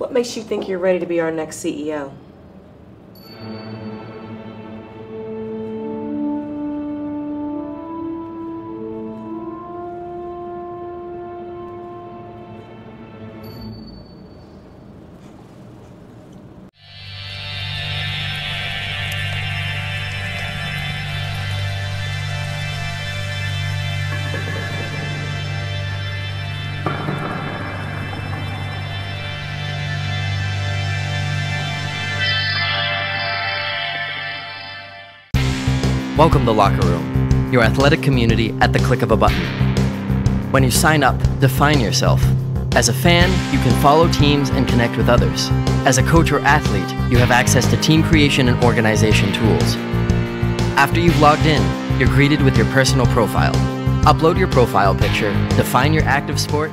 What makes you think you're ready to be our next CEO? Welcome to Lockeroom, your athletic community at the click of a button. When you sign up, define yourself. As a fan, you can follow teams and connect with others. As a coach or athlete, you have access to team creation and organization tools. After you've logged in, you're greeted with your personal profile. Upload your profile picture, define your active sport,